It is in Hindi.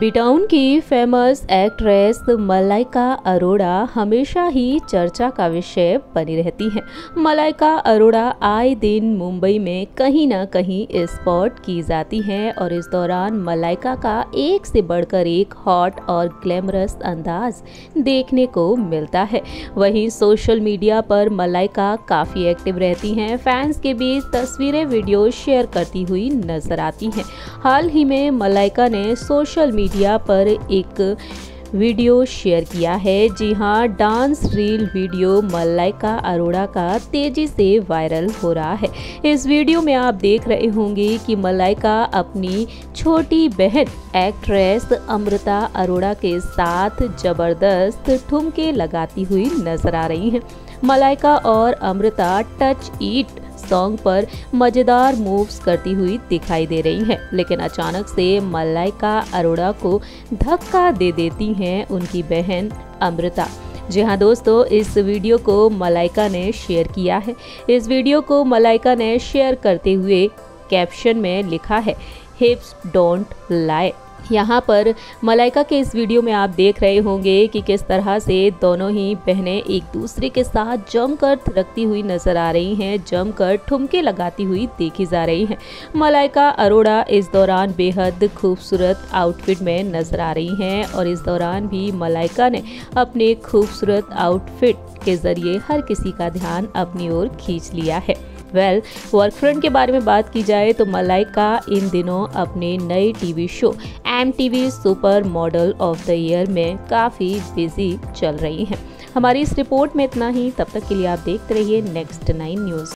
बीटाउन की फ़ेमस एक्ट्रेस मलाइका अरोड़ा हमेशा ही चर्चा का विषय बनी रहती हैं। मलाइका अरोड़ा आए दिन मुंबई में कहीं ना कहीं स्पॉट की जाती हैं और इस दौरान मलाइका का एक से बढ़कर एक हॉट और ग्लैमरस अंदाज देखने को मिलता है। वहीं सोशल मीडिया पर मलाइका काफ़ी एक्टिव रहती हैं। फैंस के बीच तस्वीरें वीडियो शेयर करती हुई नज़र आती हैं। हाल ही में मलाइका ने सोशल मीडिया मीडिया पर एक वीडियो शेयर किया है। जी हाँ dance reel video Malaika Arora का तेज़ी से वायरल हो रहा है। इस वीडियो में आप देख रहे होंगे कि मलाइका अपनी छोटी बहन एक्ट्रेस अमृता अरोड़ा के साथ ज़बरदस्त ठुमके लगाती हुई नज़र आ रही हैं। मलाइका और अमृता टच ईट सॉन्ग पर मज़ेदार मूव्स करती हुई दिखाई दे रही हैं। लेकिन अचानक से मलाइका अरोड़ा को धक्का दे देती हैं उनकी बहन अमृता। जी हाँ दोस्तों, इस वीडियो को मलाइका ने शेयर किया है। इस वीडियो को मलाइका ने शेयर करते हुए कैप्शन में लिखा है हिप्स डोंट लाई यहाँ पर मलाइका के इस वीडियो में आप देख रहे होंगे कि किस तरह से दोनों ही बहनें एक दूसरे के साथ जमकर थिरकती हुई नज़र आ रही हैं, जमकर ठुमके लगाती हुई देखी जा रही हैं। मलाइका अरोड़ा इस दौरान बेहद खूबसूरत आउटफिट में नज़र आ रही हैं और इस दौरान भी मलाइका ने अपने खूबसूरत आउटफिट के ज़रिए हर किसी का ध्यान अपनी ओर खींच लिया है। वेल वर्क फ्रंट के बारे में बात की जाए तो मलाइका इन दिनों अपने नए TV show M T super model of the year में काफ़ी बिज़ी चल रही हैं। हमारी इस रिपोर्ट में इतना ही। तब तक के लिए आप देखते रहिए नेक्स्ट नाइन न्यूज़